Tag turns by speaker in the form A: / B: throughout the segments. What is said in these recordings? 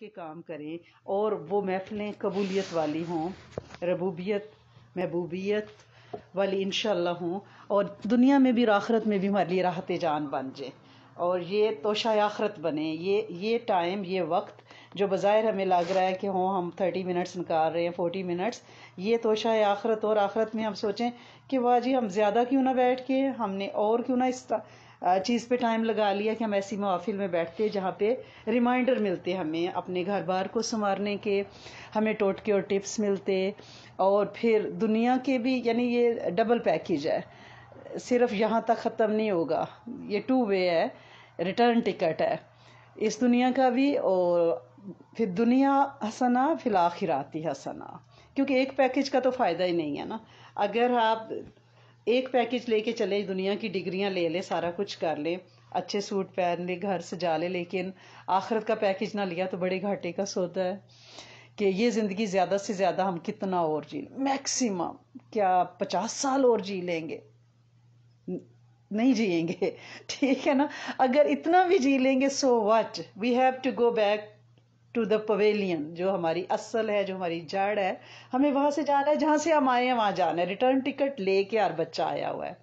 A: के काम करें, और वो महफिलें कबूलियत वाली हों, रबूबियत, महबूबियत वाली इनशाला हों, और दुनिया में भी और आखरत में भी हमारे लिए राहत जान बन जाए। और ये तोशा आखरत बने। ये ये टाइम ये वक्त, जो बाज़ाहिर हमें लग रहा है कि हों, हम थर्टी मिनट्स निकाल रहे हैं फोर्टी मिनट्स ये तोशा आखरत और आखरत में हम सोचें कि वाह जी, हम ज़्यादा क्यों ना बैठ के, हमने और क्यों ना इस चीज़ पे टाइम लगा लिया कि हम ऐसी महफिल में बैठते हैं जहाँ पे रिमाइंडर मिलते हमें अपने घर बार को संवारने के, हमें टोटके और टिप्स मिलते और फिर दुनिया के भी, यानी ये डबल पैकेज है। सिर्फ़ यहाँ तक ख़त्म नहीं होगा, ये टू वे है रिटर्न टिकट है। इस दुनिया का भी और फिर दुनिया हसना, फिर आखिराती हसना। क्योंकि एक पैकेज का तो फ़ायदा ही नहीं है ना। अगर आप एक पैकेज लेके चले दुनिया की डिग्रियाँ ले ले, सारा कुछ कर ले। अच्छे सूट पहन ले, घर सजा ले, लेकिन आखिरत का पैकेज ना लिया तो बड़े घाटे का सौदा है कि ये ज़िंदगी ज़्यादा से ज़्यादा हम कितना और जी मैक्सिमम क्या पचास साल और जी लेंगे? नहीं जिएँगे। ठीक है ना? अगर इतना भी जी लेंगे so what we have to go back to the pavilion जो हमारी असल है, जो हमारी जड़ है। हमें वहाँ से जाना है, जहाँ से हम आए हैं, वहाँ जाना है। रिटर्न टिकट लेके यार बच्चा आया हुआ है।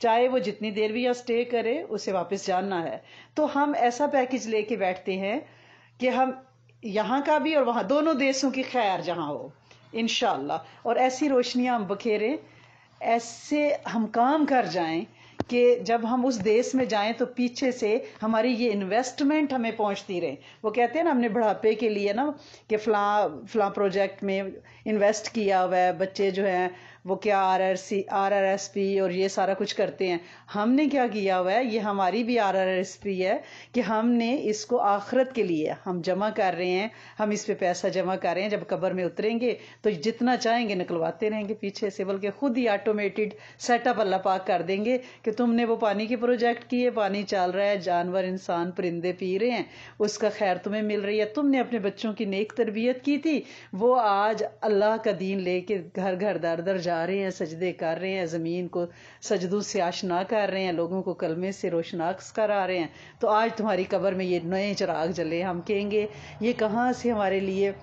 A: चाहे वो जितनी देर भी यहाँ स्टे करे, उसे वापस जाना है। तो हम ऐसा पैकेज लेके बैठते हैं कि हम यहाँ का भी और वहाँ दोनों देशों की खैर जहाँ हो इनशाला और ऐसी रोशनियाँ हम बखेरें, ऐसे हम काम कर जाएँ कि जब हम उस देश में जाएँ तो पीछे से हमारी ये इन्वेस्टमेंट हमें पहुँचती रहे। वो कहते हैं ना, हमने बुढ़ापे के लिए ना, कि फला फला प्रोजेक्ट में इन्वेस्ट किया हुआ है, बच्चे जो हैं वो क्या R R C R R S P और ये सारा कुछ करते हैं। हमने क्या किया हुआ है, ये हमारी भी आर आर एस पी है कि हमने इसको आखरत के लिए, हम जमा कर रहे हैं, हम इस पे पैसा जमा कर रहे हैं, जब कबर में उतरेंगे तो जितना चाहेंगे निकलवाते रहेंगे पीछे से, बल्कि खुद ही ऑटोमेटेड सेटअप अल्लाह पाक कर देंगे कि तुमने वो पानी के प्रोजेक्ट किए पानी चल रहा है, जानवर, इंसान, परिंदे पी रहे हैं, उसका खैर तुम्हें मिल रही है। तुमने अपने बच्चों की नेक तरबियत की थी, वो आज अल्लाह का दीन लेके घर घर दर दर जा रहे हैं, सजदे कर रहे हैं, ज़मीन को सजदों से आशना कर रहे हैं, लोगों को कलमे से रोशनाक्स करा रहे हैं। तो आज तुम्हारी कबर में ये नए चिराग जले, हम कहेंगे, ये कहाँ से हमारे लिए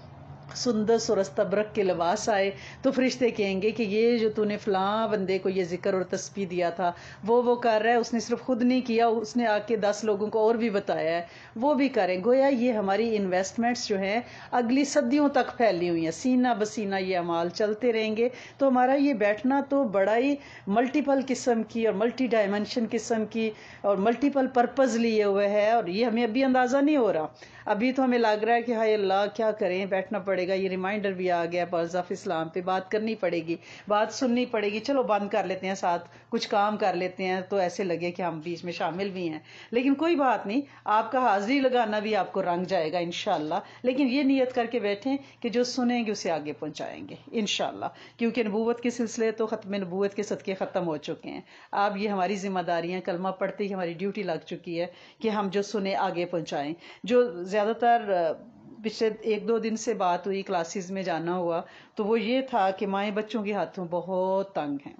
A: सुंदर सुरस्तब्रक के लिबास आए? तो फरिश्ते कहेंगे कि ये जो तूने फलां बंदे को ये ज़िक्र और तस्वीर दिया था, वो वो कर रहा है, उसने सिर्फ़ खुद नहीं किया, उसने आके दस लोगों को और भी बताया है। वो भी करें। गोया ये हमारी इन्वेस्टमेंट्स जो हैं, अगली सदियों तक फैली हुई हैं। सीना बसीना ये अमाल चलते रहेंगे। तो हमारा ये बैठना तो बड़ा ही मल्टीपल किस्म की और मल्टी डायमेंशन किस्म की और मल्टीपल पर्पज़ लिए हुए है और ये हमें अभी अंदाज़ा नहीं हो रहा। अभी तो हमें लग रहा है कि हाय अल्लाह, क्या करें? बैठना पड़ेगा। ये रिमाइंडर भी आ गया बर्ज ऑफ़ इस्लाम पे। बात करनी पड़ेगी। बात सुननी पड़ेगी। चलो, बंद कर लेते हैं साथ। कुछ काम कर लेते हैं। तो ऐसे लगे कि हम बीच में शामिल भी हैं। लेकिन कोई बात नहीं। आपका हाजिरी लगाना भी आपको रंग जाएगा इनशाला लेकिन ये नियत करके बैठें कि जो सुनेंगे, उसे आगे पहुंचाएँगे इनशाला क्योंकि नबूवत के सिलसिले तो ख़त्म नबूवत के सदक़े ख़त्म हो चुके हैं। अब ये हमारी जिम्मेदारियाँ, कलमा पढ़ते ही हमारी ड्यूटी लग चुकी है कि हम जो सुने, आगे पहुँचाएँ। जो ज़्यादातर पिछले एक दो दिन से बात हुई, क्लासेस में जाना हुआ तो वो ये था कि माए बच्चों के हाथों बहुत तंग हैं।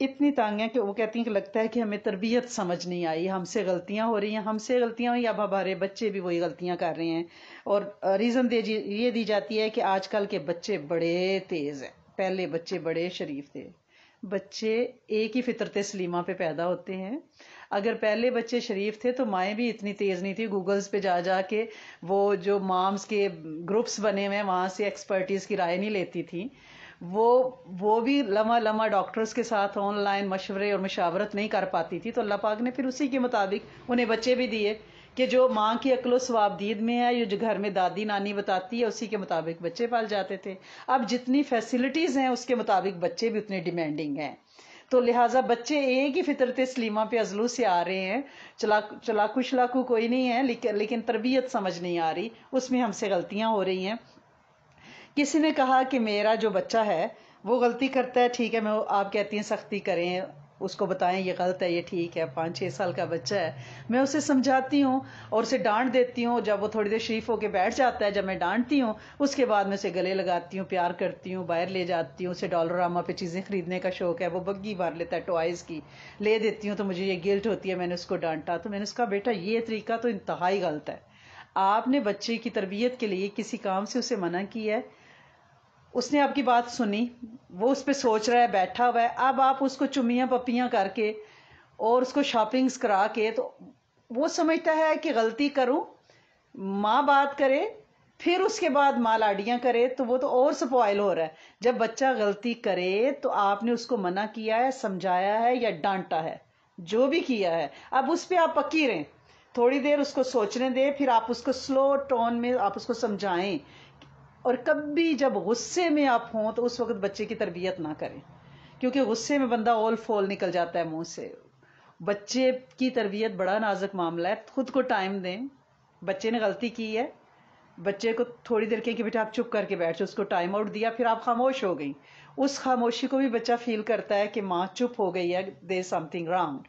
A: इतनी तंग है कि वो कहती हैं कि लगता है कि हमें तरबियत समझ नहीं आई, हमसे गलतियाँ हो रही हैं, हमसे गलतियाँ हुई, अब हमारे बच्चे भी वही गलतियाँ कर रहे हैं। और रीज़न दे ये दी जाती है कि आजकल के बच्चे बड़े तेज़ हैं, पहले बच्चे बड़े शरीफ थे। बच्चे एक ही फितरत सलीमा पे पैदा होते हैं। अगर पहले बच्चे शरीफ थे तो माएँ भी इतनी तेज़ नहीं थी, गूगल्स पे जा जा के वो जो माम्स के ग्रुप्स बने हुए हैं, वहाँ से एक्सपर्टीज़ की राय नहीं लेती थी। वो वो भी लम्हा लम्हा डॉक्टर्स के साथ ऑनलाइन मशवरे और मशावरत नहीं कर पाती थी तो अल्लाह पाक ने फिर उसी के मुताबिक उन्हें बच्चे भी दिए कि जो माँ की अकलो स्वाबदीद में है, जो घर में दादी नानी बताती है, उसी के मुताबिक बच्चे पाल जाते थे। अब जितनी फैसिलिटीज़ हैं, उसके मुताबिक बच्चे भी उतने डिमांडिंग हैं। तो लिहाजा बच्चे एक ही फितरत सलीमा पे अजलू से आ रहे हैं। चला चलाकू शलाकू कोई नहीं है लेकिन तरबियत समझ नहीं आ रही। उसमें हमसे गलतियाँ हो रही हैं। किसी ने कहा कि मेरा जो बच्चा है, वो गलती करता है, ठीक है, मैं आप कहती हैं, सख्ती करें, उसको बताएँ, ये गलत है, ये ठीक है पाँच छः साल का बच्चा है। मैं उसे समझाती हूँ और उसे डांट देती हूँ, जब वो थोड़ी देर शरीफ होकर बैठ जाता है, जब मैं डांटती हूँ, उसके बाद मैं उसे गले लगाती हूँ, प्यार करती हूँ, बाहर ले जाती हूँ, उसे डॉलरामा पे चीज़ें खरीदने का शौक है, वो बग्गी भर लेता है, टॉयज़ की, ले देती हूँ तो मुझे ये गिल्ट होती है, मैंने उसको डांटा तो मैंने उसका, बेटा, ये तरीका तो इंतहाई गलत है। आपने बच्चे की तरबियत के लिए किसी काम से उसे मना किया है? उसने आपकी बात सुनी, वो उस पर सोच रहा है, बैठा हुआ है। अब आप उसको चुमियाँ पपियाँ करके और उसको शॉपिंग्स करा के तो वो समझता है कि गलती करूँ, माँ बात करे, फिर उसके बाद माँ लाडियाँ करे तो वो तो और स्पॉयल हो रहा है। जब बच्चा गलती करे तो आपने उसको मना किया है, समझाया है या डांटा है? जो भी किया है। अब उस पर आप पक्की रहें। थोड़ी देर उसको सोचने दें, फिर आप उसको स्लो टोन में आप उसको समझाएँ। और कभी जब गुस्से में आप हों तो उस वक्त बच्चे की तरबियत ना करें। क्योंकि गुस्से में बंदा ओल फोल निकल जाता है मुँह से। बच्चे की तरबियत बड़ा नाजुक मामला है। खुद को टाइम दें। बच्चे ने गलती की है। बच्चे को थोड़ी देर के कि बेटा आप चुप करके बैठ उसको टाइम आउट दिया, फिर आप खामोश हो गई। उस खामोशी को भी बच्चा फील करता है कि माँ चुप हो गई है दे समथिंग रॉन्ग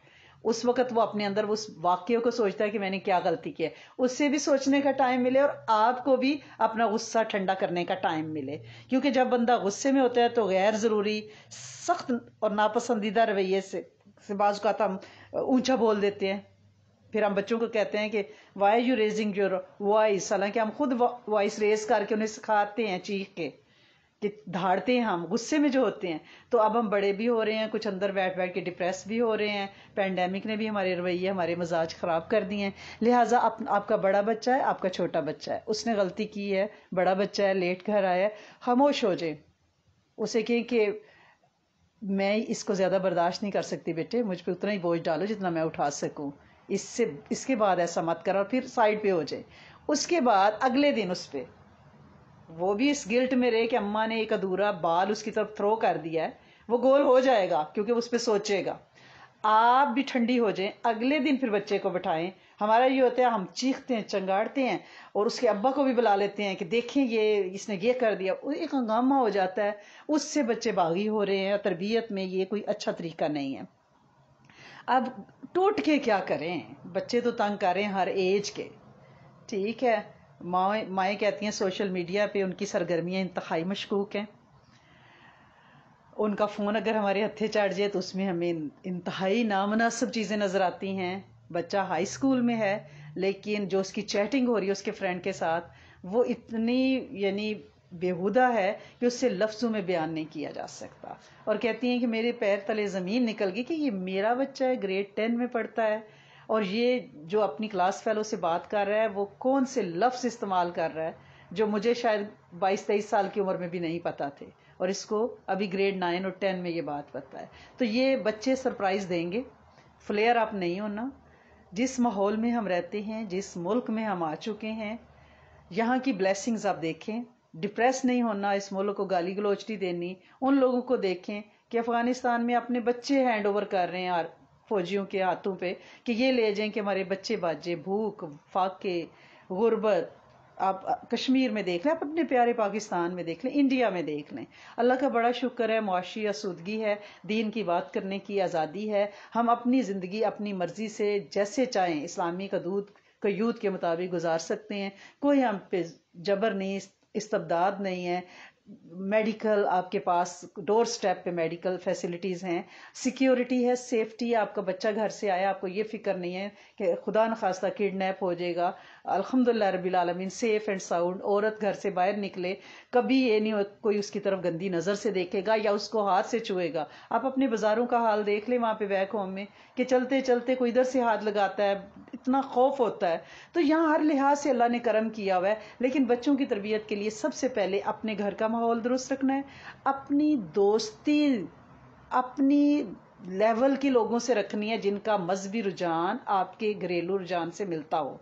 A: उस वक्त वो अपने अंदर उस वाक्य को सोचता है कि मैंने क्या गलती की है। उससे भी सोचने का टाइम मिले और आपको भी अपना गुस्सा ठंडा करने का टाइम मिले। क्योंकि जब बंदा गुस्से में होता है तो गैर ज़रूरी सख्त और नापसंदीदा रवैये से, से बाज का हम ऊँचा बोल देते हैं। फिर हम बच्चों को कहते हैं कि why you raising your voice हालाँकि हम खुद वॉइस रेज करके उन्हें सिखाते हैं चीख के। धाड़ते हैं हम गुस्से में जो होते हैं। तो अब हम बड़े भी हो रहे हैं कुछ अंदर बैठ बैठ के डिप्रेस भी हो रहे हैं। पैंडेमिक ने भी हमारे रवैये हमारे मजाज ख़राब कर दिए हैं। लिहाजा आप, आपका बड़ा बच्चा है आपका छोटा बच्चा है। उसने गलती की है बड़ा बच्चा है लेट घर आया है। खामोश हो जाए। उसे कहें कि मैं इसको ज़्यादा बर्दाश्त नहीं कर सकती बेटे मुझ पर उतना ही बोझ डालो जितना मैं उठा सकूँ। इससे इसके बाद ऐसा मत करो फिर साइड पे हो जाए। उसके बाद अगले दिन उस पर वो भी इस गिल्ट में रहे कि अम्मा ने एक अधूरा बाल उसकी तरफ़ थ्रो कर दिया है, वो गोल हो जाएगा, क्योंकि उस पर सोचेगा। आप भी ठंडी हो जाएँ, अगले दिन फिर बच्चे को बिठाएँ। हमारा ये होता है, हम चीखते हैं, चंगाड़ते हैं, और उसके अब्बा को भी बुला लेते हैं कि देखें ये, इसने ये कर दिया। एक हंगामा हो जाता है, उससे बच्चे बागी हो रहे हैं, तरबियत में ये कोई अच्छा तरीका नहीं है। अब टूट के क्या करें? बच्चे तो तंग करें हर एज के। ठीक है माए, माएँ कहती हैं, सोशल मीडिया पे उनकी सरगर्मियाँ इंतहाई मशकूक हैं। उनका फ़ोन अगर हमारे हथे चढ़ जाए तो उसमें हमें इंतहाई नामनासब चीज़ें नज़र आती हैं। बच्चा हाई स्कूल में है, लेकिन जो उसकी चैटिंग हो रही है उसके फ्रेंड के साथ, वो इतनी, यानी बेहुदा है कि उससे लफ्ज़ों में बयान नहीं किया जा सकता। और कहती हैं कि मेरे पैर तले ज़मीन निकल गई कि ये मेरा बच्चा है ग्रेड टेन में पढ़ता है। और ये जो अपनी क्लास फेलो से बात कर रहा है, वो कौन से लफ्ज़ इस्तेमाल कर रहा है, जो मुझे शायद बाईस तेईस साल की उम्र में भी नहीं पता थे। और इसको अभी ग्रेड नाइन और टेन में ये बात पता है। तो ये बच्चे सरप्राइज़ देंगे। फ्लेयर अप नहीं होना जिस माहौल में हम रहते हैं, जिस मुल्क में हम आ चुके हैं, यहाँ की ब्लेसिंग्स आप देखें। डिप्रेस नहीं होना, इस मुल्क को गाली गलोचती देनी। उन लोगों को देखें कि अफ़गानिस्तान में अपने बच्चे हैंड ओवर कर रहे हैं फौजियों के हाथों पे कि ये ले जाएँ कि हमारे बच्चे बाजे, भूख, फाके, गुर्बत, आप कश्मीर में देख लें, आप अपने प्यारे पाकिस्तान में देख लें, इंडिया में देख लें। अल्लाह का बड़ा शुक्र है, मुआशी आसूदगी है, दीन की बात करने की आज़ादी है। हम अपनी ज़िंदगी अपनी मर्ज़ी से जैसे चाहें, इस्लामी का दूध का के मुताबिक गुजार सकते हैं। कोई हम पे जबर नहीं इस्तबदाद नहीं है। मेडिकल आपके पास डोर स्टेप पे मेडिकल फैसिलिटीज़ हैं। सिक्योरिटी है सेफ्टी आपका बच्चा घर से आया, आपको ये फ़िक्र नहीं है कि खुदा न खास्ता किडनैप हो जाएगा। अल्हम्दुलिल्लाह रब्बिल आलमीन सेफ़ एंड साउंड औरत घर से बाहर निकले, कभी ये नहीं कोई उसकी तरफ़ गंदी नज़र से देखेगा या उसको हाथ से छुएगा। आप अपने बाज़ारों का हाल देख लें, वहाँ पे बैक होम में, कि चलते चलते कोई इधर से हाथ लगाता है, इतना खौफ होता है। तो यहाँ हर लिहाज से अल्लाह ने करम किया हुआ है, लेकिन बच्चों की तरबियत के लिए सबसे पहले अपने घर का माहौल दुरुस्त रखना है, अपनी दोस्ती, अपनी लेवल के लोगों से रखनी है जिनका मजहबी रुझान आपके घरेलू रुझान से मिलता हो।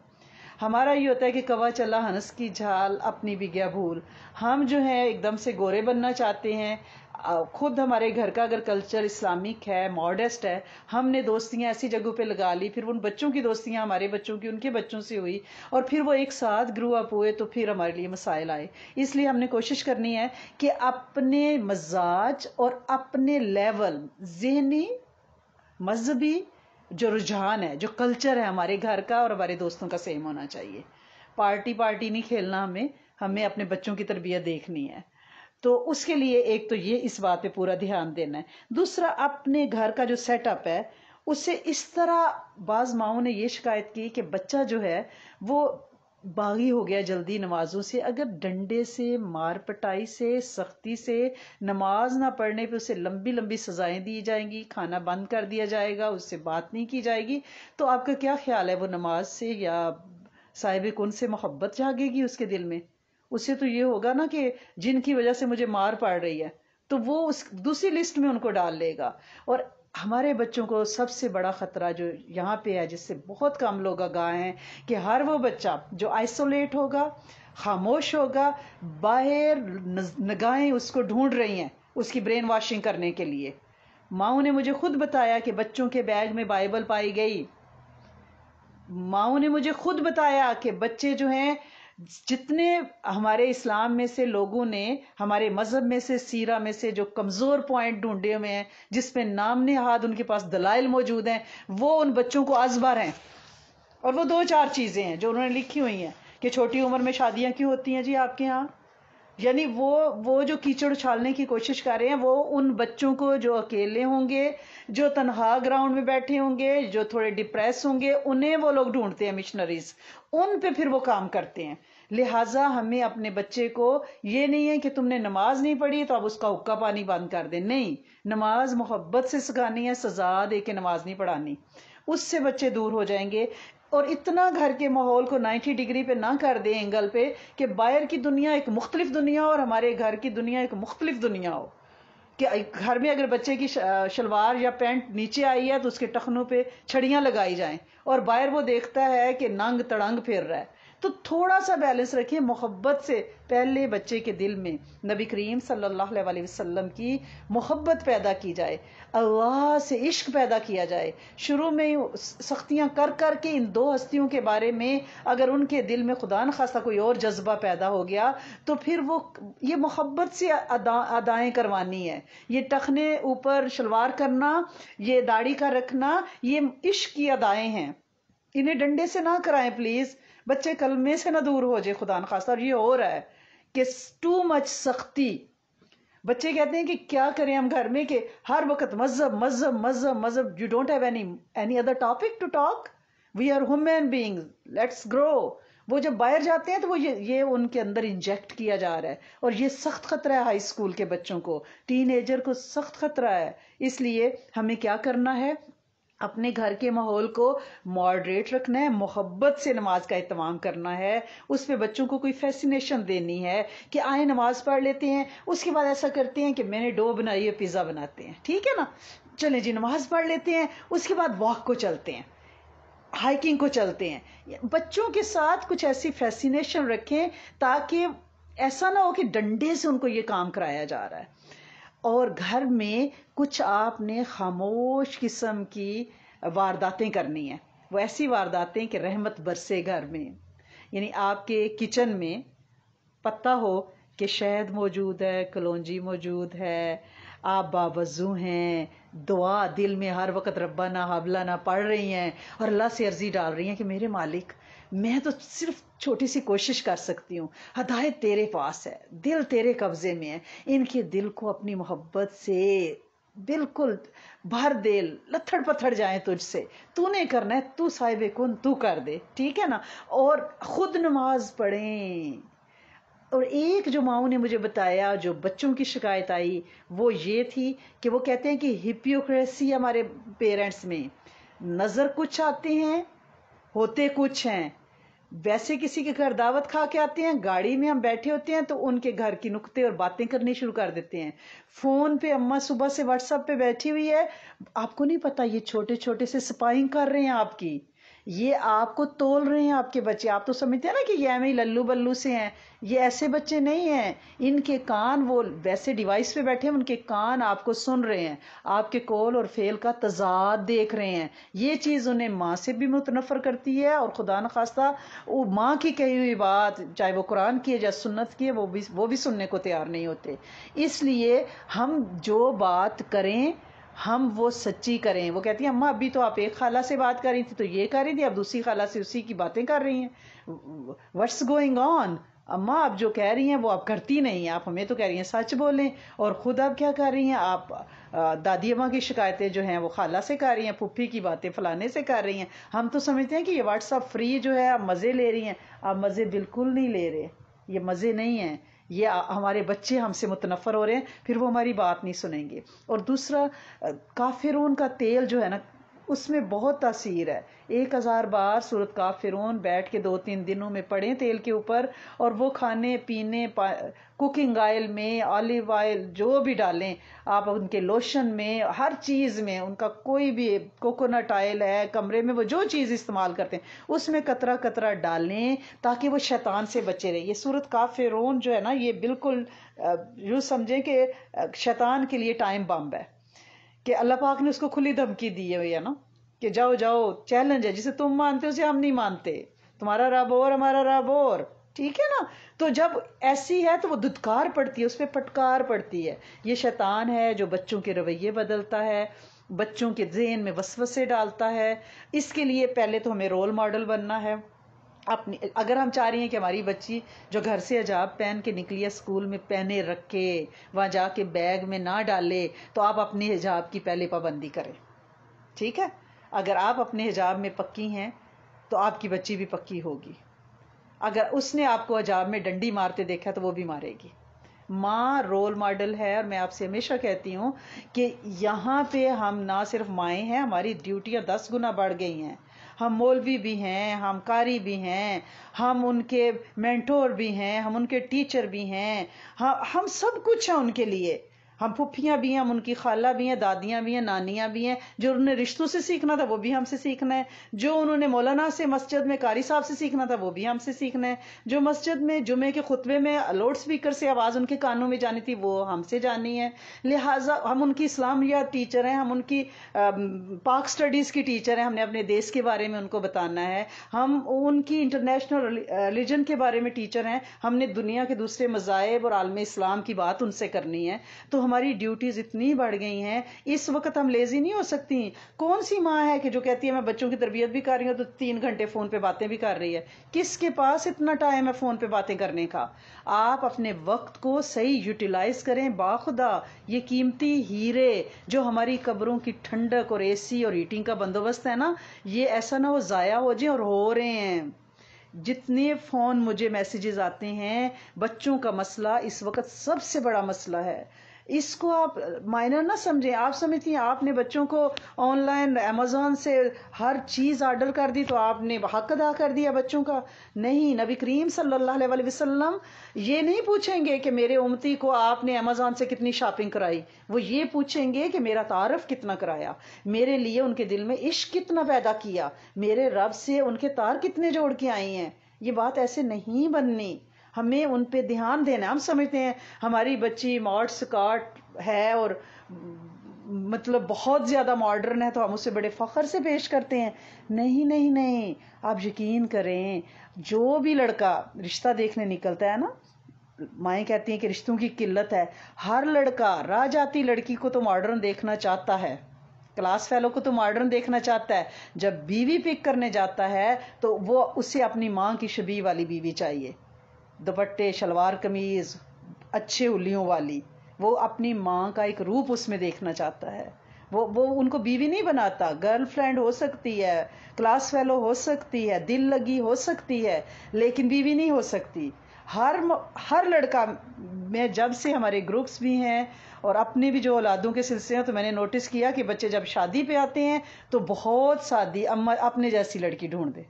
A: हमारा ये होता है कि कवा चला हंस की झाल अपनी भी गया भूल। हम जो है, एकदम से गोरे बनना चाहते हैं। खुद हमारे घर का अगर कल्चर इस्लामिक है मॉडेस्ट है, हमने दोस्तियाँ ऐसी जगहों पे लगा ली, फिर उन बच्चों की दोस्तियाँ हमारे बच्चों की, उनके बच्चों से हुई, और फिर वो एक साथ ग्रो अप हुए तो फिर हमारे लिए मसाइल आए। इसलिए हमने कोशिश करनी है कि अपने मजाज और अपने लेवल जहनी, मजहबी जो रुझान है, जो कल्चर है हमारे घर का और हमारे दोस्तों का सेम होना चाहिए। पार्टी पार्टी नहीं खेलना हमें हमें अपने बच्चों की तरबियत देखनी है। तो उसके लिए एक तो ये इस बात पे पूरा ध्यान देना है। दूसरा, अपने घर का जो सेटअप है, उससे इस तरह बाज माओ ने ये शिकायत की कि बच्चा जो है, वो बागी हो गया जल्दी नमाजों से। अगर डंडे से मार पटाई से, सख्ती से नमाज़ ना पढ़ने पे उसे लंबी लंबी सजाएँ दी जाएँगी, खाना बंद कर दिया जाएगा, उससे बात नहीं की जाएगी तो आपका क्या ख्याल है वो नमाज़ से या साहिब कौन से मोहब्बत जागेगी उसके दिल में? उससे तो ये होगा ना कि जिनकी वजह से मुझे मार पड़ रही है तो वो उस, दूसरी लिस्ट में उनको डाल लेगा। और हमारे बच्चों को सबसे बड़ा खतरा जो यहाँ पे है, जिससे बहुत कम लोग आगाह हैं, कि हर वो बच्चा जो आइसोलेट होगा, खामोश होगा, बाहर नगाहें उसको ढूंढ रही हैं, उसकी ब्रेन वॉशिंग करने के लिए। माओ ने मुझे खुद बताया कि बच्चों के बैग में बाइबल पाई गई। माओ ने मुझे खुद बताया कि बच्चे जो हैं जितने हमारे इस्लाम में से लोगों ने, हमारे मज़हब में से, सीरा में से, जो कमज़ोर पॉइंट ढूंढे हुए हैं, जिसपे नाम हाथ उनके पास दलाइल मौजूद हैं, वो उन बच्चों को अजबर हैं। और वो दो चार चीज़ें हैं जो उन्होंने लिखी हुई हैं कि छोटी उम्र में शादियाँ क्यों होती हैं जी आपके यहाँ? यानी वो वो जो कीचड़ उछालने की कोशिश कर रहे हैं, वो उन बच्चों को जो अकेले होंगे, जो तनहा ग्राउंड में बैठे होंगे, जो थोड़े डिप्रेस होंगे, उन्हें वो लोग ढूंढते हैं मिशनरीज उन पे फिर वो काम करते हैं। लिहाजा हमें अपने बच्चे को ये नहीं है कि तुमने नमाज़ नहीं पढ़ी तो अब उसका हुक्का पानी बंद कर दे। नहीं, नमाज़ मोहब्बत से सिखानी है, सजा दे के नमाज़ नहीं पढ़ानी। उससे बच्चे दूर हो जाएँगे। और इतना घर के माहौल को 90 डिग्री पे ना कर दे एंगल पे कि बाहर की दुनिया एक मुख्तलिफ़ दुनिया और हमारे घर की दुनिया एक मुख्तलिफ़ दुनिया हो। कि घर में अगर बच्चे की शलवार या पैंट नीचे आई है तो उसके टखनों पे छड़ियाँ लगाई जाएँ। और बाहर वो देखता है कि नंग तड़ंग फिर रहा है। तो थोड़ा सा बैलेंस रखिए मोहब्बत से पहले बच्चे के दिल में। नबी करीम सल्लल्लाहु अलैहि वसल्लम की मोहब्बत पैदा की जाए अल्लाह से इश्क पैदा किया जाए। शुरू में सख्तियाँ कर कर के इन दो हस्तियों के बारे में अगर उनके दिल में खुदा न खासा कोई और जज्बा पैदा हो गया तो फिर वो ये मोहब्बत से अदा, अदाएँ करवानी है। ये टखने ऊपर शलवार करना ये दाढ़ी का रखना ये इश्क की अदाएँ हैं। इन्हें डंडे से ना कराएँ प्लीज़ बच्चे कलमे से ना दूर हो जाए, खुदा खासा और ये हो रहा है कि टू मच सख्ती। बच्चे कहते हैं कि क्या करें हम घर में कि हर वक्त मज़हब मज़हब मज़हब मज़हब। You don't have any any other topic to talk we are human being let's grow वो जब बाहर जाते हैं तो वो ये ये उनके अंदर इंजेक्ट किया जा रहा है। और ये सख्त खतरा है हाई स्कूल के बच्चों को। टीन एजर को सख्त खतरा है। इसलिए हमें क्या करना है? अपने घर के माहौल को मॉडरेट रखना है, मोहब्बत से नमाज़ का इतमाम करना है उस पर बच्चों को कोई फैसिनेशन देनी है कि आए नमाज़ पढ़ लेते हैं, उसके बाद ऐसा करते हैं कि मैंने डो बनाई है, पिज़्ज़ा बनाते हैं। ठीक है ना? चले जी, नमाज़ पढ़ लेते हैं, उसके बाद वॉक को चलते हैं हाइकिंग को चलते हैं। बच्चों के साथ कुछ ऐसी फैसिनेशन रखें ताकि ऐसा ना हो कि डंडे से उनको ये काम कराया जा रहा है। और घर में कुछ आपने खामोश किस्म की वारदातें करनी है। वो ऐसी वारदातें कि रहमत बरसे घर में। यानी आपके किचन में पता हो कि शहद मौजूद है, कलौजी मौजूद है, आप बावजू हैं, दुआ दिल में हर वक्त रब्बा ना हबला ना पढ़ रही हैं और अल्लाह से अर्जी डाल रही हैं कि मेरे मालिक मैं तो सिर्फ़ छोटी सी कोशिश कर सकती हूँ। हदायत तेरे पास है, दिल तेरे कब्जे में है। इनके दिल को अपनी मोहब्बत से बिल्कुल भर दे, लथड़ पथड़ जाए तुझसे। तूने करना है, तू साहिब कौन, तू कर दे, ठीक है ना? और खुद नमाज़ पढ़ें। और एक जो माओ ने मुझे बताया, जो बच्चों की शिकायत आई, वो ये थी कि वो कहते हैं कि हिप्योक्रेसी हमारे पेरेंट्स में नज़र कुछ आते हैं होते कुछ हैं। वैसे किसी के घर दावत खा के आते हैं, गाड़ी में हम बैठे होते हैं तो उनके घर की नुकते और बातें करनी शुरू कर देते हैं। फ़ोन पे अम्मा सुबह से व्हाट्सअप पे बैठी हुई है। आपको नहीं पता ये छोटे छोटे से स्पाइंग कर रहे हैं आपकी। ये आपको तोल रहे हैं आपके बच्चे। आप तो समझते हैं ना कि ये एम लल्लू बल्लू से हैं। ये ऐसे बच्चे नहीं हैं। इनके कान वो वैसे डिवाइस पे बैठे हैं, उनके कान आपको सुन रहे हैं। आपके कॉल और फेल का तजाद देख रहे हैं। ये चीज़ उन्हें माँ से भी मुतनफ़र करती है और खुदा न खास्ता वो माँ की कही हुई बात, चाहे वो कुरान की है या सुन्नत की है, वो भी वो भी सुनने को तैयार नहीं होते। इसलिए हम जो बात करें हम वो सच्ची करें। वो कहती है, अम्मा, अभी तो आप एक खाला से बात कर रही थी तो ये कर रही थी, अब दूसरी खाला से उसी की बातें कर रही हैं। वट्स गोइंग ऑन अम्मा, आप जो कह रही हैं, वो आप करती नहीं हैं। आप हमें तो कह रही हैं, सच बोलें। और खुद आप क्या कर रही हैं? आप दादी अम्मा की शिकायतें जो हैं, वो खाला से कर रही हैं पुप्पी की बातें फलाने से कर रही हैं। हम तो समझते हैं कि ये व्हाट्सअप फ्री जो है, आप मज़े ले रही हैं। आप मज़े बिल्कुल नहीं ले रहे। ये मज़े नहीं हैं। ये हमारे बच्चे हमसे मुतनफ़र हो रहे हैं, फिर वो हमारी बात नहीं सुनेंगे। और दूसरा काफिरून का तेल जो है ना उसमें बहुत तासीर है। एक हज़ार बार सूरत का फिरून बैठ के दो तीन दिनों में पड़े तेल के ऊपर और वो खाने, पीने कुकिंग ऑयल में ऑलिव ऑयल जो भी डालें, आप उनके लोशन में, हर चीज़ में, उनका कोई भी कोकोनट ऑयल है, कमरे में वो जो चीज़ इस्तेमाल करते हैं, उसमें कतरा कतरा डालें ताकि वो शैतान से बचे रहे। ये सूरत का फिरून जो है ना, ये बिल्कुल यूँ समझें कि शैतान के लिए टाइम बम्ब है। कि अल्लाह पाक ने उसको खुली धमकी दी है भैया ना, कि जाओ जाओ चैलेंज है, जिसे तुम मानते हो उसे हम नहीं मानते। तुम्हारा रब और हमारा रब और, ठीक है ना? तो जब ऐसी है तो वो दुदकार पड़ती है, उस पर पटकार पड़ती है। ये शैतान है जो बच्चों के रवैये बदलता है, बच्चों के जेन में वसवसे डालता है। इसके लिए पहले तो हमें रोल मॉडल बनना है। अपनी, अगर हम चाह रही हैं कि हमारी बच्ची जो घर से अजाब पहन के निकली है, स्कूल में पहने रखे, वहाँ जाके बैग में ना डाले तो आप अपने हिजाब की पहले पाबंदी करें। ठीक है? अगर आप अपने हिजाब में पक्की हैं तो आपकी बच्ची भी पक्की होगी। अगर उसने आपको अजाब में डंडी मारते देखा तो वो भी मारेगी। माँ रोल मॉडल है, और मैं आपसे हमेशा कहती हूँ कि यहाँ पे हम ना सिर्फ़ माएँ हैं, हमारी ड्यूटियाँ दस गुना बढ़ गई हैं। हम मौलवी भी हैं, हम कारी भी हैं, हम उनके मेंटोर भी हैं, हम उनके टीचर भी हैं। हम सब कुछ है उनके लिए। हम पुफियाँ भी हैं, हम उनकी खाला भी हैं, दादियाँ भी हैं, नानियाँ भी हैं, जो उन्होंने रिश्तों से सीखना था, वो भी हमसे सीखना है। जो उन्होंने मौलाना से मस्जिद में कारी साहब से सीखना था, वो भी हमसे सीखना है। जो मस्जिद में जुमे के खुतबे में लाउड स्पीकर से आवाज़ उनके कानों में जानी थी, वो हमसे जानी है। लिहाजा हम उनकी इस्लामिया टीचर हैं, हम उनकी पाक स्टडीज़ की टीचर हैं, हमने अपने देश के बारे में उनको बताना है। हम उनकी इंटरनेशनल रिलीजन के बारे में टीचर हैं, हमने दुनिया के दूसरे मजायब और आलम इस्लाम की बात उनसे करनी है। तो हमारी ड्यूटीज़ इतनी बढ़ गई हैं, इस वक्त हम लेजी नहीं हो सकती? कौन सी माँ है कि जो कहती है, मैं बच्चों की तरबियत भी कर रही हूँ तो तीन घंटे फ़ोन पे बातें भी कर रही है? किसके पास इतना टाइम है फ़ोन पे बातें करने का? आप अपने वक्त को सही यूटिलाइज करें, बाखुदा। ये कीमती हीरे जो हमारी कब्रों की ठंडक और एसी और हीटिंग का बंदोबस्त है ना, ये ऐसा ना हो, ज़ाया हो जाए और हो रहे हैं। जितने फ़ोन मुझे मैसेजेस आते हैं, बच्चों का मसला इस वक्त सबसे बड़ा मसला है। इसको आप माइनर ना समझे। आप समझती हैं, आपने बच्चों को ऑनलाइन अमेजोन से हर चीज़ ऑर्डर कर दी तो आपने हक अदा कर दिया बच्चों का। नहीं, नबी करीम सल्लल्लाहु अलैहि वसल्लम ये नहीं पूछेंगे कि मेरे उमती को आपने अमेजोन से कितनी शॉपिंग कराई। वो ये पूछेंगे कि मेरा तारफ कितना कराया। मेरे लिए उनके दिल में इश्क कितना पैदा किया। मेरे रब से उनके तार कितने जोड़ के आई हैं। ये बात ऐसे नहीं बननी। हमें उन पे ध्यान देना हम समझते हैं, हमारी बच्ची मॉड स्कॉट है और मतलब बहुत ज़्यादा मॉडर्न है तो हम उसे बड़े फ़ख्र से पेश करते हैं। नहीं नहीं नहीं, आप यकीन करें, जो भी लड़का रिश्ता देखने निकलता है ना, माए कहती हैं कि रिश्तों की किल्लत है। हर लड़का राह जाती लड़की को तो मॉडर्न देखना चाहता है। क्लास फेलो को तो मॉडर्न देखना चाहता है। जब बीवी पिक करने जाता है तो वो उसे अपनी माँ की शबी वाली बीवी चाहिए। दुपट्टे, शलवार कमीज, अच्छे उल्लियों वाली, वो अपनी माँ का एक रूप उसमें देखना चाहता है। वो वो उनको बीवी नहीं बनाता। गर्लफ्रेंड हो सकती है, क्लास फेलो हो सकती है, दिल लगी हो सकती है, लेकिन बीवी नहीं हो सकती। हर हर लड़का, में जब से हमारे ग्रुप्स भी हैं और अपने भी जो औलादों के सिलसिले हैं तो मैंने नोटिस किया कि बच्चे जब शादी पे आते हैं तो बहुत शादी अम्मा अपने जैसी लड़की ढूंढ दे।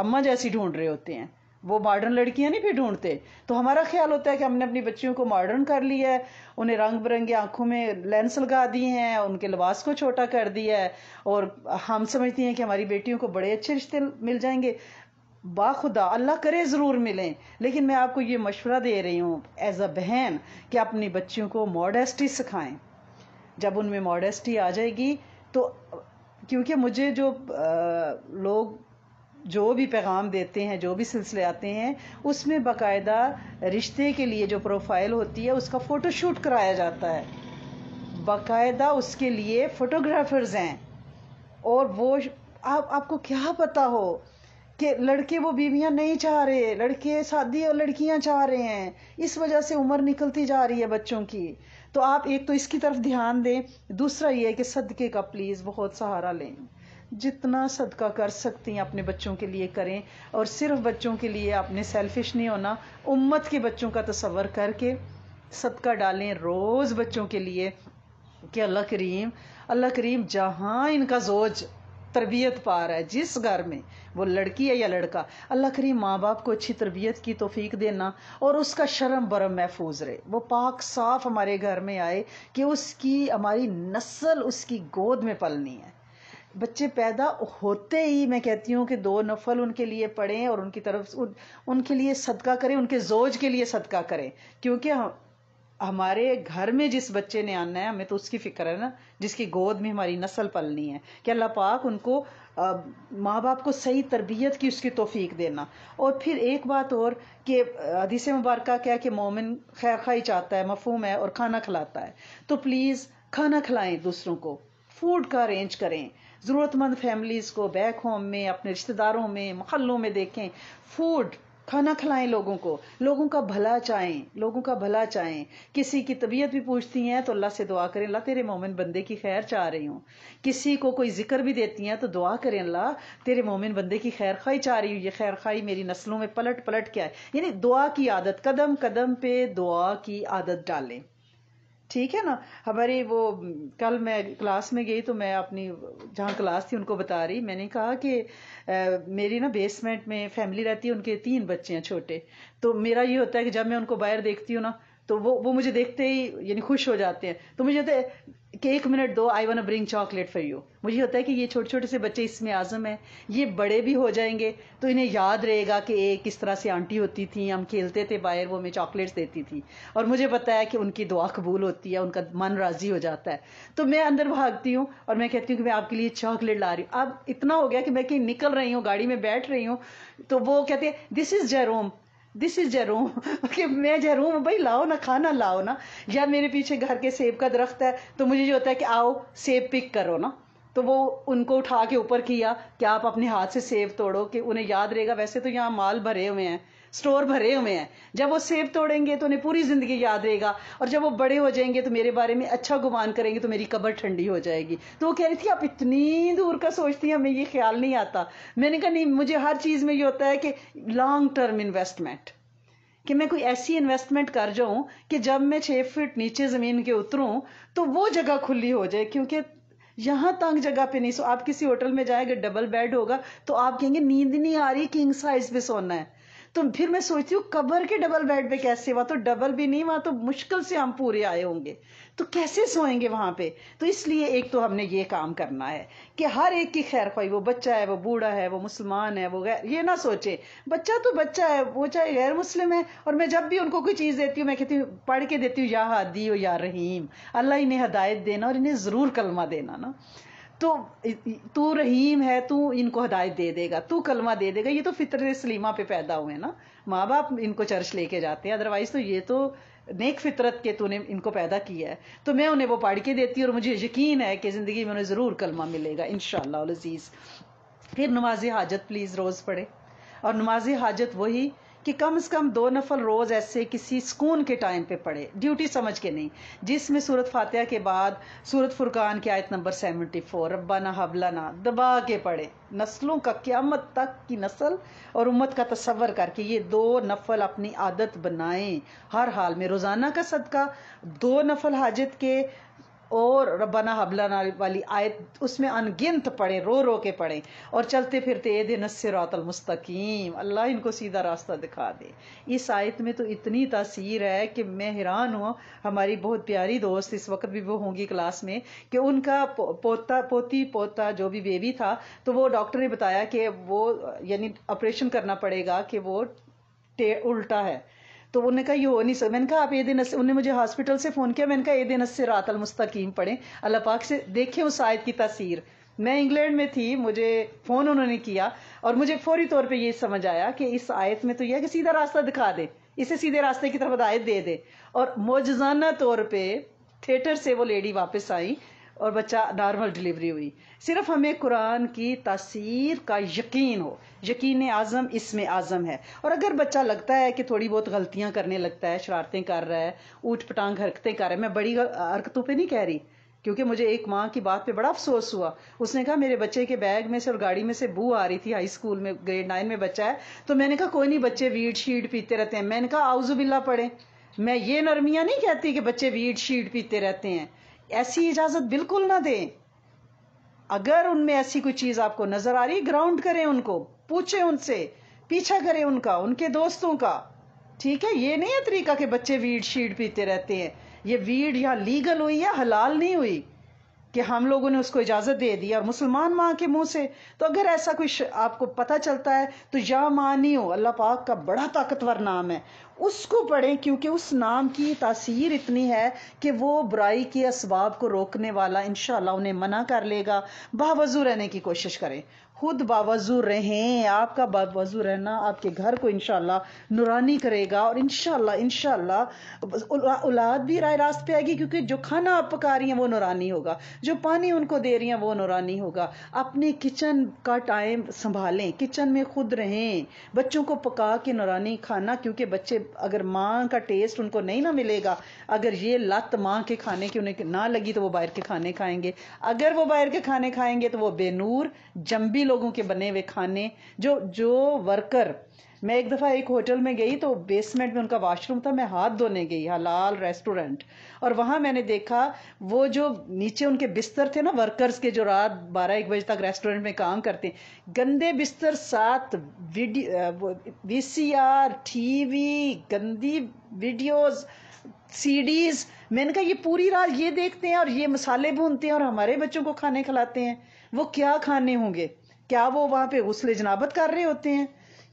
A: अम्मा जैसी ढूंढ रहे होते हैं। वो मॉडर्न लड़कियाँ नहीं फिर ढूंढते। तो हमारा ख्याल होता है कि हमने अपनी बच्चियों को मॉडर्न कर लिया है, उन्हें रंग बिरंगी आँखों में लेंस लगा दिए हैं, उनके लिबास को छोटा कर दिया है, और हम समझती हैं कि हमारी बेटियों को बड़े अच्छे रिश्ते मिल जाएँगे। बाखुदा, अल्लाह करे ज़रूर मिलें, लेकिन मैं आपको ये मशवरा दे रही हूँ एज अ बहन, कि अपनी बच्चियों को मॉडेस्टी सिखाएँ। जब उनमें मॉडेस्टी आ जाएगी तो क्योंकि मुझे जो लोग जो भी पैगाम देते हैं, जो भी सिलसिले आते हैं, उसमें बाकायदा रिश्ते के लिए जो प्रोफ़ाइल होती है, उसका फ़ोटोशूट कराया जाता है। बाकायदा उसके लिए फ़ोटोग्राफर्स हैं। और वो आप, आपको क्या पता हो कि लड़के वो बीवियाँ नहीं चाह रहे, लड़के शादी और लड़कियाँ चाह रहे हैं। इस वजह से उम्र निकलती जा रही है बच्चों की। तो आप एक तो इसकी तरफ़ ध्यान दें, दूसरा ये है कि सदके का प्लीज़ बहुत सहारा लें। जितना सदका कर सकती हैं अपने बच्चों के लिए करें और सिर्फ़ बच्चों के लिए आपने सेल्फिश नहीं होना, उम्मत के बच्चों का तस्वर करके सदका डालें रोज़ बच्चों के लिए कि अल्लाह करीम अल्लाह करीम जहाँ इनका जोज, तरबियत पा रहा है, जिस घर में वो लड़की है या लड़का, अल्लाह करीम माँ बाप को अच्छी तरबियत की तोफीक देना और उसका शर्म बरम महफूज रहे। वो पाक साफ़ हमारे घर में आए कि उसकी, हमारी नस्ल उसकी गोद में पलनी है। बच्चे पैदा होते ही मैं कहती हूँ कि दो नफल उनके लिए पढ़ें और उनकी तरफ़ उन, उनके लिए सदका करें उनके जोज के लिए सदका करें। क्योंकि हम, हमारे घर में जिस बच्चे ने आना है हमें तो उसकी फ़िक्र है ना जिसकी गोद में हमारी नस्ल पलनी है। कि अल्लाह पाक उनको माँ बाप को सही तरबियत की उसकी तोफीक देना। और फिर एक बात और कि हदीस मुबारक क्या कि मोमिन खैर खाई चाहता है मफहूम है और खाना खिलाता है। तो प्लीज़ खाना खिलाएँ दूसरों को। फ़ूड का अरेंज करें। ज़रूरतमंद फैमिलीज़ को बैक होम में, अपने रिश्तेदारों में महलों में देखें। फ़ूड खाना खिलाएँ लोगों को। लोगों का भला चाहें, लोगों का भला चाहें। किसी की तबीयत भी पूछती हैं तो अल्लाह से दुआ करें, अल्लाह तेरे मोमिन बंदे की खैर चाह रही हूँ। किसी को कोई ज़िक्र भी देती हैं तो दुआ करें, अल्लाह तेरे मोमिन बंदे की खैर खाई चाह रही हूँ। ये खैर खाई मेरी नस्लों में पलट पलट के आए। यानी दुआ की आदत कदम कदम पे दुआ की आदत डालें। ठीक है ना? हमारी वो, कल मैं क्लास में गई तो मैं अपनी, जहाँ क्लास थी उनको बता रही। मैंने कहा कि मेरी ना बेसमेंट में फैमिली रहती है, उनके तीन बच्चे हैं छोटे। तो मेरा ये होता है कि जब मैं उनको बाहर देखती हूँ ना तो वो वो मुझे देखते ही, यानी खुश हो जाते हैं। तो मुझे होता है कि एक मिनट, दो I want bring chocolate for you मुझे होता है कि ये छोटे छोटे से बच्चे इसमें आज़म है। ये बड़े भी हो जाएँगे तो इन्हें याद रहेगा कि एक किस तरह से आंटी होती थी, हम खेलते थे बाहर, वो हमें चॉकलेट्स देती थी। और मुझे पता है कि उनकी दुआ कबूल होती है, उनका मन राज़ी हो जाता है। तो मैं अंदर भागती हूँ और मैं कहती हूँ कि मैं आपके लिए चॉकलेट ला रही हूँ। अब इतना हो गया कि मैं कहीं निकल रही हूँ, गाड़ी में बैठ रही हूँ तो वो कहते हैं this is Jerome this is जरूम कि मैं जरूम भाई, लाओ ना, खाना लाओ ना। या मेरे पीछे घर के सेब का दरख्त है तो मुझे जो होता है कि आओ, सेब पिक करो ना। तो वो उनको उठा के ऊपर किया कि आप अपने हाथ से सेब तोड़ो, कि उन्हें याद रहेगा। वैसे तो यहाँ माल भरे हुए हैं। स्टोर भरे हुए हैं। जब वो सेब तोड़ेंगे तो उन्हें पूरी ज़िंदगी याद रहेगा और जब वो बड़े हो जाएँगे तो मेरे बारे में अच्छा गुमान करेंगे तो मेरी कबर ठंडी हो जाएगी। तो वो कह रही थी, आप इतनी दूर का सोचती हैं, हमें ये ख्याल नहीं आता। मैंने कहा, नहीं, मुझे हर चीज़ में ये होता है कि लॉन्ग टर्म इन्वेस्टमेंट कि मैं कोई ऐसी इन्वेस्टमेंट कर जाऊँ कि जब मैं छह फीट नीचे ज़मीन के उतरूं तो वो जगह खुली हो जाए, क्योंकि यहाँ तंग जगह पे नहीं। सो आप किसी होटल में जाएँगे डबल बेड होगा तो आप कहेंगे, नींद नहीं आ रही किंग साइज़ पे सोना है। तो फिर मैं सोचती हूँ, कबर के डबल बेड पे कैसे वहाँ तो डबल भी नहीं, वहाँ तो मुश्किल से हम पूरे आए होंगे। तो कैसे सोएँगे वहाँ पे? तो इसलिए एक तो हमने ये काम करना है कि हर एक की खैर खाई वो बच्चा है, वो बूढ़ा है, वो मुसलमान है, वो गैर, ये ना सोचे। बच्चा तो बच्चा है, वो चाहे गैर मुस्लिम है, और मैं जब भी उनको कोई चीज़ देती हूँ, मैं कहती हूँ, पढ़ के देती हूँ, या हादी हो या रहीम, अल्लाह इन्हें हदायत देना और इन्हें ज़रूर कलमा देना ना। तो तू रहीम है, तू इनको हदायत दे देगा, तू कलमा दे देगा, ये तो फितर सलीमा पे पैदा हुए ना। माँ बाप इनको चर्च लेके जाते हैं अदरवाइज़ तो ये तो नेक फितरत के तूने इनको पैदा किया है। तो मैं उन्हें वो पढ़ के देती हूँ और मुझे यकीन है कि ज़िंदगी में उन्हें ज़रूर कलमा मिलेगा इन शजीज़ फिर नमाज़ हाजत प्लीज़ रोज़ पढ़े। और नमाज़ हाजत वही कि कम से कम दो नफल रोज ऐसे किसी सुकून के टाइम पे पढ़े। ड्यूटी समझ के नहीं। जिसमें सूरत फातिहा के बाद सूरत फुरकान की आयत नंबर सेवेंटी फोर रब्बाना हबलाना, दबा के पढ़े। नस्लों का क्यामत तक की नस्ल और उम्मत का तस्वर करके ये दो नफल अपनी आदत बनाएँ। हर हाल में रोज़ाना का सदका, दो नफल हाजत के और रब्बाना हबलाना वाली आयत उसमें अनगिनत पढ़े रो रो के पढ़े और चलते फिरते ए दिन सिरातल मुस्तकीम। अल्लाह इनको सीधा रास्ता दिखा दे। इस आयत में तो इतनी तासीर है कि मैं हैरान हूँ। हमारी बहुत प्यारी दोस्त इस वक्त भी वो होंगी क्लास में कि उनका पो, पोता पोती पोता जो भी बेबी था तो वो डॉक्टर ने बताया कि वो यानी ऑपरेशन करना पड़ेगा कि वो उल्टा है। तो उन्होंने कहा, ये हो नहीं सर, मैंने कहा, आप ये दिन उन्होंने मुझे हॉस्पिटल से फ़ोन किया, मैंने कहा, ये दिन से रात मुस्तकीम पढ़े, अल्लाह पाक से देखें उस आयत की तासीर मैं इंग्लैंड में थी, मुझे फ़ोन उन्होंने किया और मुझे फौरी तौर पे ये समझ आया कि इस आयत में तो यह कि सीधा रास्ता दिखा दे, इसे सीधे रास्ते की तरफ़ हिदायत दे दे। और मोजाना तौर पर थिएटर से वो लेडी वापस आई और बच्चा नॉर्मल डिलीवरी हुई। सिर्फ़ हमें कुरान की तासीर का यकीन हो। यकीन आज़म इसमें आज़म है। और अगर बच्चा लगता है कि थोड़ी बहुत गलतियाँ करने लगता है, शरारतें कर रहा है, ऊट पटांग हरकतें कर रहा है, मैं बड़ी हरकतों पे नहीं कह रही, क्योंकि मुझे एक माँ की बात पे बड़ा अफसोस हुआ। उसने कहा, मेरे बच्चे के बैग में से और गाड़ी में से बू आ रही थी हाई स्कूल में ग्रेड नाइन में बच्चा है। तो मैंने कहा, कोई नहीं, बच्चे वीड शीड पीते रहते हैं। मैंने कहा आउजुबिल्ला पढ़े। मैं ये नरमियाँ नहीं कहती कि बच्चे वीड शीड पीते रहते हैं। ऐसी इजाज़त बिल्कुल ना दें। अगर उनमें ऐसी कोई चीज़ आपको नज़र आ रही ग्राउंड करें उनको, पूछें उनसे, पीछा करें उनका, उनके दोस्तों का। ठीक है, ये नहीं है तरीका के बच्चे वीड शीड पीते रहते हैं। ये वीड यहाँ लीगल हुई है हलाल नहीं हुई। कि हम लोगों ने उसको इजाज़त दे दी और मुसलमान माँ के मुँह से तो अगर ऐसा कुछ आपको पता चलता है तो या माँ नी हो अल्लाह पाक का बड़ा ताकतवर नाम है। उसको पढ़ें, क्योंकि उस नाम की तासीर इतनी है कि वो बुराई के इसबाब को रोकने वाला इन उन्हें मना कर लेगा। बावजू रहने की कोशिश करें। खुद बावजू रहें, आपका बावजू रहना आपके घर को इनशाला नुरानी करेगा और इनशाला इनशाला औलाद भी राय रास्त पे आएगी क्योंकि जो खाना आप पका रही हैं वो नुरानी होगा, जो पानी उनको दे रही हैं वो नुरानी होगा। अपने किचन का टाइम संभालें, किचन में खुद रहें, बच्चों को पका के नुरानी खाना क्योंकि बच्चे अगर माँ का टेस्ट उनको नहीं ना मिलेगा, अगर ये लत माँ के खाने की उन्हें ना लगी तो वो बाहर के खाने खाएँगे, अगर वो बाहर के खाने खाएँगे तो वो बेनूर जम्बी लोगों के बने हुए खाने, जो जो वर्कर मैं एक दफ़ा एक होटल में गई तो बेसमेंट में उनका वॉशरूम था, मैं हाथ धोने गई हलाल रेस्टोरेंट और वहाँ मैंने देखा, वो जो नीचे उनके बिस्तर थे ना वर्कर्स के जो रात बारह एक बजे तक रेस्टोरेंट में काम करते गंदे बिस्तर साथ वीडियो वीसीआर टीवी गंदी वीडियोस सीडीज मैंने कहा, ये पूरी रात ये देखते हैं और ये मसाले भूनते हैं और हमारे बच्चों को खाने खिलाते हैं, वो क्या खाने होंगे? क्या वो वहाँ पे गुस्ले जनाबत कर रहे होते हैं?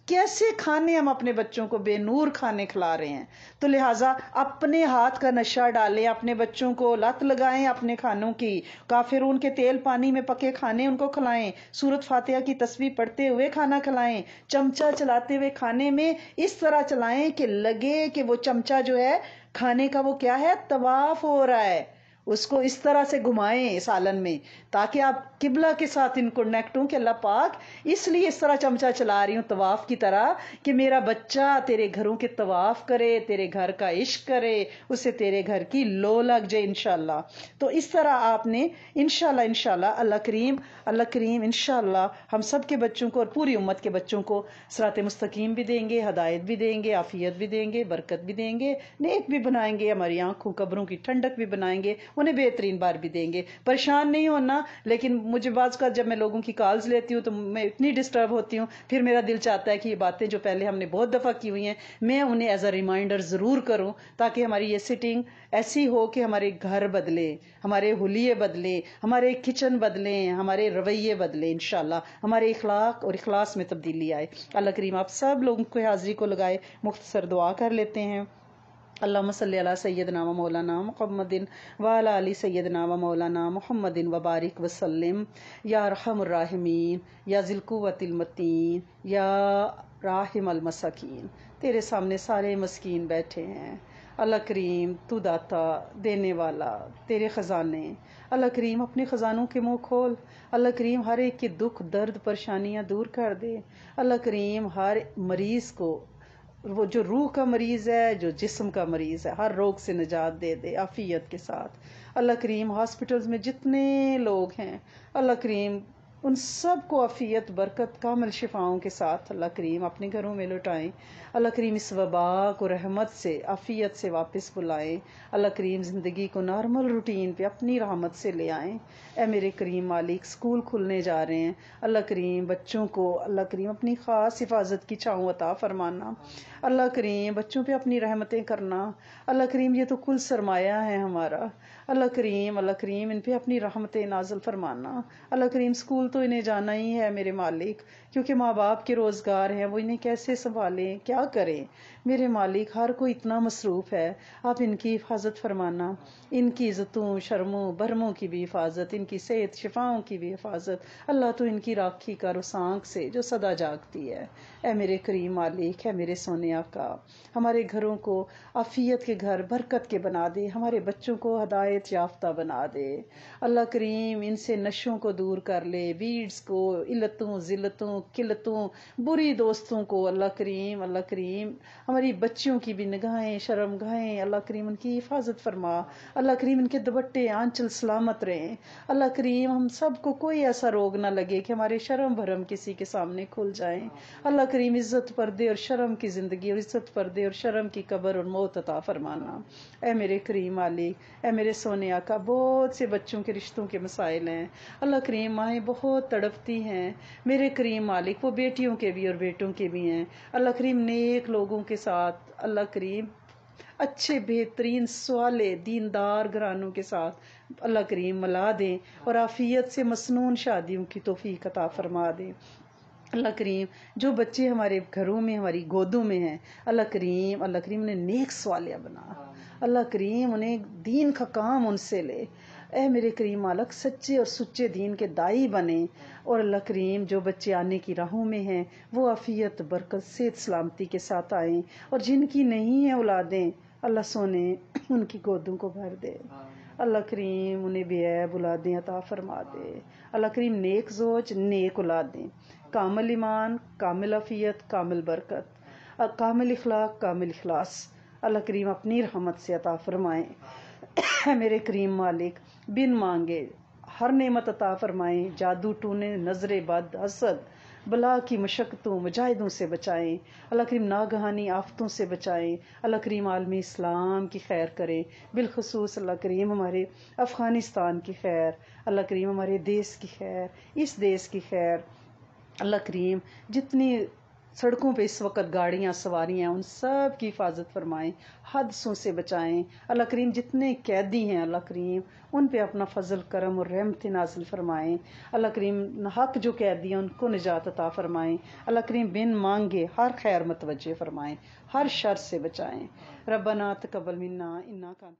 A: कैसे खाने हम अपने बच्चों को बेनूर खाने खिला रहे हैं? तो लिहाजा अपने हाथ का नशा डालें, अपने बच्चों को लत लगाएँ, अपने खानों की। काफिरून उनके तेल पानी में पके खाने उनको खिलाएँ। सूरत फातिहा की तस्वीर पढ़ते हुए खाना खिलाएँ। चमचा चलाते हुए खाने में इस तरह चलाएँ कि लगे कि वो चमचा जो है, खाने का वो क्या है, तवाफ हो रहा है। उसको इस तरह से घुमाएँ सालन में, ताकि आप किबला के साथ इनको कनेक्ट हूँ कि अल्लाह पाक इसलिए इस तरह चमचा चला रही हूँ तवाफ की तरह कि मेरा बच्चा तेरे घरों के तवाफ करे, तेरे घर का इश्क करे, उसे तेरे घर की लो लग जाए इनशाला तो इस तरह आपने इनशाला इनशाला अल्लाह करीम अल्लाह करीम इनशाला हम सब के बच्चों को और पूरी उम्मत के बच्चों को सरात मुस्तकीम भी देंगे, हदायत भी देंगे, आफियत भी देंगे, बरकत भी देंगे, नेक भी बनाएँगे, हमारी आँखों, कब्रों की ठंडक भी बनाएँगे उन्हें बेहतरीन बार भी देंगे। परेशान नहीं होना, लेकिन मुझे बाज का जब मैं लोगों की कॉल्स लेती हूँ तो मैं इतनी डिस्टर्ब होती हूँ। फिर मेरा दिल चाहता है कि ये बातें जो पहले हमने बहुत दफ़ा की हुई हैं, मैं उन्हें एज अ रिमाइंडर ज़रूर करूँ, ताकि हमारी ये सिटिंग ऐसी हो कि हमारे घर बदले, हमारे हुलिये बदले, हमारे किचन बदले, हमारे रवैये बदले इन हमारे इखलाक और इखलास में तब्दीली आए। अल्लाह करीम आप सब लोगों को हाजिरी को लगाए मुख्तसर दुआ कर लेते हैं। अल्लाह सल सैदना व मौलाना महमदिन वाला अली सैदना व मौलाना महमदिन वबारिक वसलम या रहमराहमीन या ज़िलकुवतिलमतीन या राहिम अलमसकीन तेरे सामने सारे मस्कीन बैठे हैं। अल्लाह करीम, तू दाता, देने वाला, तेरे ख़जाने। अल्लाह करीम, अपने ख़जानों के मुँह खोल। अल्लाह करीम, हर एक के दुख, दर्द, परेशानियाँ दूर कर दे। अल्लाह करीम, हर मरीज़ को वो जो रूह का मरीज़ है, जो जिस्म का मरीज़ है, हर रोग से निजात दे दे आफियत के साथ। अल्लाह करीम हॉस्पिटल्स में जितने लोग हैं, अल्लाह करीम उन सबको अफियत, बरकत, कामल शिफाओं के साथ अल्लाह करीम अपने घरों में लुटाएँ। अल्लाह करीम इस वबा को रहमत से, अफियत से वापस बुलाएँ। अल्लाह करीम ज़िंदगी को नॉर्मल रूटीन पे अपनी रहमत से ले आएँ। ए मेरे करीम मालिक, स्कूल खुलने जा रहे हैं। अल्लाह करीम बच्चों को, अल्लाह करीम अपनी ख़ास हिफाजत की छाँव अता फरमाना। अल्लाह करीम बच्चों पर अपनी रहमतें करना। अल्लाह करीम ये तो कुल सरमाया है हमारा। अल्लाह करीम अल्लाह करीम, इन पर अपनी रहमत नाजल फरमाना। अल्लाह करीम स्कूल तो इन्हें जाना ही है मेरे मालिक। क्योंकि माँ बाप के रोज़गार हैं, वो इन्हें कैसे संभालें, क्या करें? मेरे मालिक, हर कोई इतना मसरूफ़ है। आप इनकी हिफाजत फरमाना। इनकी इज़्ज़तों, शर्मों बरमों की भी हिफाजत, इनकी सेहत, शिफाओं की भी हिफाजत। अल्लाह तो इनकी राखी कर उस से जो सदा जागती है। ए मेरे करीम मालिक है मेरे सोने आका। हमारे घरों को आफियत के घर बरकत के बना दे। हमारे बच्चों को हदायत याफ्ता बना दे। अल्लाह करीम इनसे नशों को दूर कर ले, वीड्स को इलतों ज़िलतों किलतों बुरी दोस्तों को अल्लाह करीम अल्लाह करीम। हमारी बच्चियों की भी निगाहें, शर्म गाहें, अल्लाह करीम उनकी हिफाजत फरमा। अल्लाह करीम इनके दुबट्टे, आंचल सलामत रहें। अल्लाह करीम, हम सबको कोई ऐसा रोग ना लगे कि हमारे शर्म भरम किसी के सामने खुल जाएँ। अल्लाह करीम इज़्ज़त पर्दे और शर्म की ज़िंदगी और इज़्ज़त पर्दे और शर्म की कबर और मौत अता फरमाना। ए मेरे करीम मालिक ए मेरे सोने आका, बहुत से बच्चों के रिश्तों के मसाइल हैं। अल्लाह करीम, माएँ बहुत तड़पती हैं। मेरे करीम मालिक, वो बेटियों के भी और बेटों के भी हैं। अल्लाह करीम नेक लोगों के साथ, अल्लाह करीम अच्छे, बेहतरीन, सवाले, दीनदार घरानों के साथ अल्लाह करीम मिला दें और आफियत से मसनून शादियों की तोफ़ी अता फरमा दें। अल्लाह करीम, जो बच्चे हमारे घरों में, हमारी गोदों में हैं, अल्लाह करीम अल्लाह करीम उन्हें नेक सवालिया बना। अल्लाह करीम उन्हें दीन का काम उनसे ले। ए मेरे करीम मालक सच्चे और सुच्चे दीन के दाई बने और अल्लाह करीम जो बच्चे आने की राहों में हैं वो आफियत बरकत सेहत सलामती के साथ आएँ और जिनकी नहीं है औलादें अल्लाह सोने उनकी गोदों को भर दे। अल्लाह करीम उन्हें बेऐब औलादें अता फरमा दे। अल्लाह करीम नेक जोच नेक औलादें। कामिल ईमान कामिल अफियत कामिल बरकत। कामिल इखलाक कामिल इखलास। अल्लाह करीम अपनी रहमत से अता फरमाएँ। मेरे करीम मालिक बिन मांगे, हर नेमत अता फरमाएँ, जादू टूने नजरे बद असद बला की मशक्तों मुजाहिदों से बचाएँ, अल्लाह करीम नागहानी आफतों से बचाएँ, अल्लाह करीम आलमी इस्लाम की खैर करें, बिलखसूस अल्लाह करीम हमारे अफ़गानिस्तान की खैर, अल्लाह करीम हमारे देश की खैर, इस देश की खैर, अल्लाह करीम जितनी सड़कों पे इस वक्त गाड़ियाँ, सवारियाँ, उन सब की हिफाजत फरमाएँ, हादसों से बचाएँ। अल्लाह करीम जितने कैदी हैं, अल्लाह करीम उन पे अपना फजल, करम और रहमत नाजिल फरमाएँ। अल्लाह करीम हक जो कैदी हैं, उनको निजात अता फरमाएँ। अल्लाह करीम बिन मांगे, हर खैर मतवजे फरमाएँ, हर शर से बचाएँ। रब्बना तकबल मिन्ना, इन्ना का